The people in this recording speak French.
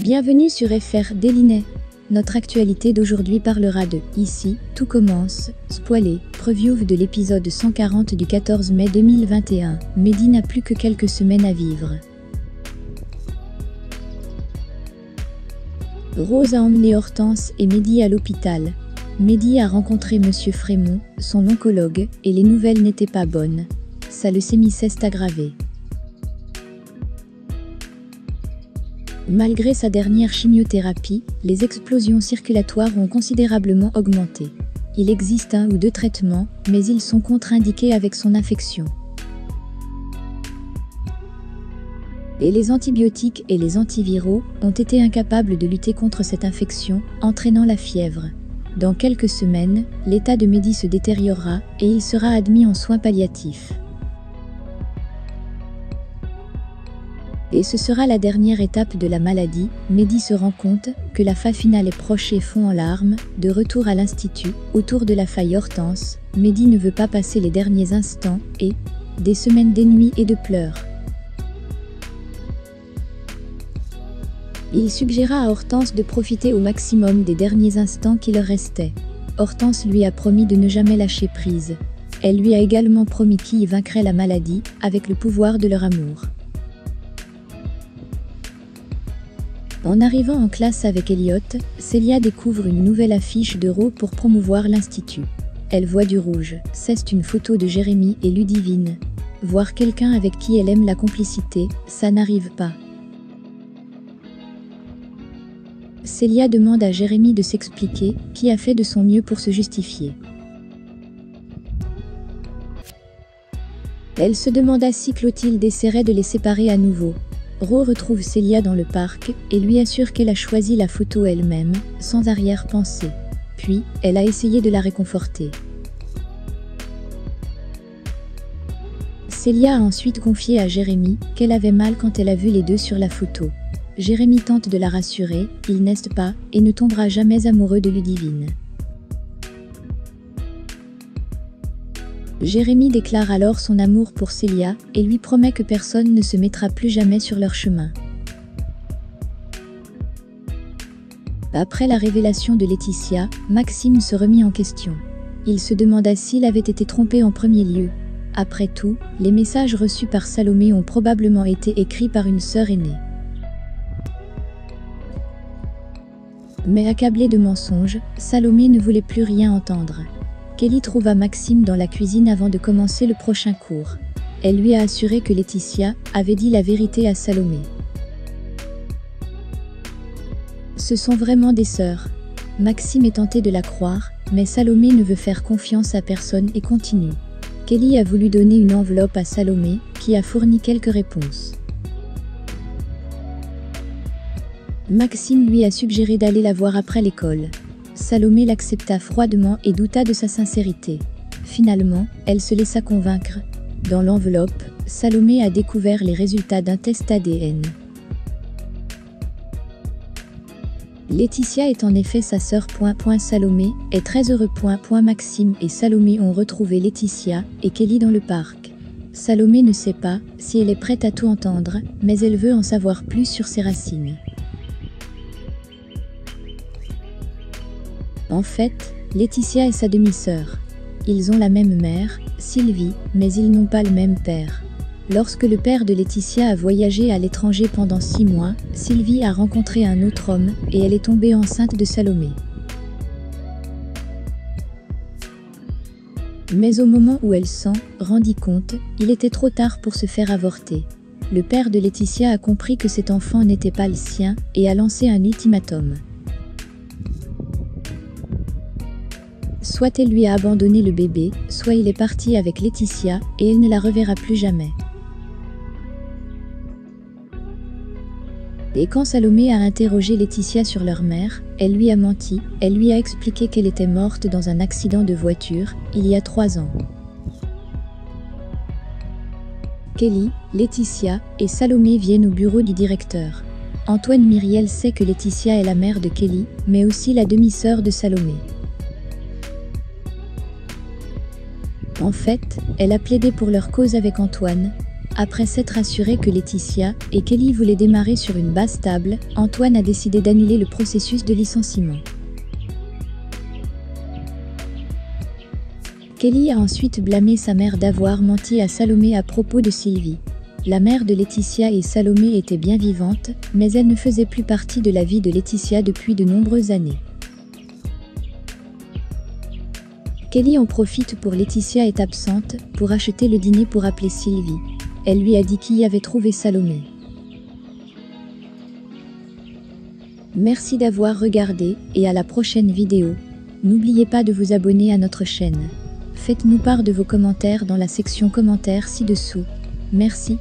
Bienvenue sur FR Délinet. Notre actualité d'aujourd'hui parlera de Ici, tout commence, spoilé, preview de l'épisode 140 du 14 mai 2021. Mehdi n'a plus que quelques semaines à vivre. Rose a emmené Hortense et Mehdi à l'hôpital. Mehdi a rencontré Monsieur Frémont, son oncologue, et les nouvelles n'étaient pas bonnes. Sa leucémie s'est aggravée. Malgré sa dernière chimiothérapie, les explosions circulatoires ont considérablement augmenté. Il existe un ou deux traitements, mais ils sont contre-indiqués avec son infection. Et les antibiotiques et les antiviraux ont été incapables de lutter contre cette infection, entraînant la fièvre. Dans quelques semaines, l'état de Mehdi se détériorera et il sera admis en soins palliatifs. Et ce sera la dernière étape de la maladie. Mehdi se rend compte que la phase finale est proche et fond en larmes. De retour à l'institut, autour de la faille Hortense, Mehdi ne veut pas passer les derniers instants et des semaines d'ennuis et de pleurs. Il suggéra à Hortense de profiter au maximum des derniers instants qui leur restaient. Hortense lui a promis de ne jamais lâcher prise. Elle lui a également promis qu'il vaincrait la maladie avec le pouvoir de leur amour. En arrivant en classe avec Elliot, Célia découvre une nouvelle affiche de Ro pour promouvoir l'institut. Elle voit du rouge, c'est une photo de Jérémy et Ludivine. Voir quelqu'un avec qui elle aime la complicité, ça n'arrive pas. Célia demande à Jérémy de s'expliquer, qui a fait de son mieux pour se justifier. Elle se demanda si Clotilde essaierait de les séparer à nouveau, Ro retrouve Célia dans le parc et lui assure qu'elle a choisi la photo elle-même, sans arrière-pensée. Puis, elle a essayé de la réconforter. Célia a ensuite confié à Jérémy qu'elle avait mal quand elle a vu les deux sur la photo. Jérémy tente de la rassurer, il n'est pas et ne tombera jamais amoureux de Ludivine. Jérémy déclare alors son amour pour Célia et lui promet que personne ne se mettra plus jamais sur leur chemin. Après la révélation de Laetitia, Maxime se remit en question. Il se demanda s'il avait été trompé en premier lieu. Après tout, les messages reçus par Salomé ont probablement été écrits par une sœur aînée. Mais accablé de mensonges, Salomé ne voulait plus rien entendre. Kelly trouva Maxime dans la cuisine avant de commencer le prochain cours. Elle lui a assuré que Laetitia avait dit la vérité à Salomé. Ce sont vraiment des sœurs. Maxime est tenté de la croire, mais Salomé ne veut faire confiance à personne et continue. Kelly a voulu donner une enveloppe à Salomé, qui a fourni quelques réponses. Maxime lui a suggéré d'aller la voir après l'école. Salomé l'accepta froidement et douta de sa sincérité. Finalement, elle se laissa convaincre. Dans l'enveloppe, Salomé a découvert les résultats d'un test ADN. Laetitia est en effet sa sœur. Salomé est très heureux. Maxime et Salomé ont retrouvé Laetitia et Kelly dans le parc. Salomé ne sait pas si elle est prête à tout entendre, mais elle veut en savoir plus sur ses racines. En fait, Laetitia est sa demi-sœur. Ils ont la même mère, Sylvie, mais ils n'ont pas le même père. Lorsque le père de Laetitia a voyagé à l'étranger pendant six mois, Sylvie a rencontré un autre homme et elle est tombée enceinte de Salomé. Mais au moment où elle s'en rendit compte, il était trop tard pour se faire avorter. Le père de Laetitia a compris que cet enfant n'était pas le sien et a lancé un ultimatum. Soit elle lui a abandonné le bébé, soit il est parti avec Laetitia et elle ne la reverra plus jamais. Et quand Salomé a interrogé Laetitia sur leur mère, elle lui a menti, elle lui a expliqué qu'elle était morte dans un accident de voiture, il y a trois ans. Kelly, Laetitia et Salomé viennent au bureau du directeur. Antoine Myriel sait que Laetitia est la mère de Kelly, mais aussi la demi-sœur de Salomé. En fait, elle a plaidé pour leur cause avec Antoine. Après s'être assuré que Laetitia et Kelly voulaient démarrer sur une base stable, Antoine a décidé d'annuler le processus de licenciement. Kelly a ensuite blâmé sa mère d'avoir menti à Salomé à propos de Sylvie. La mère de Laetitia et Salomé étaient bien vivantes, mais elle ne faisait plus partie de la vie de Laetitia depuis de nombreuses années. Kelly en profite pour Laetitia est absente, pour acheter le dîner pour appeler Sylvie. Elle lui a dit qui avait trouvé Salomé. Merci d'avoir regardé et à la prochaine vidéo. N'oubliez pas de vous abonner à notre chaîne. Faites-nous part de vos commentaires dans la section commentaires ci-dessous. Merci.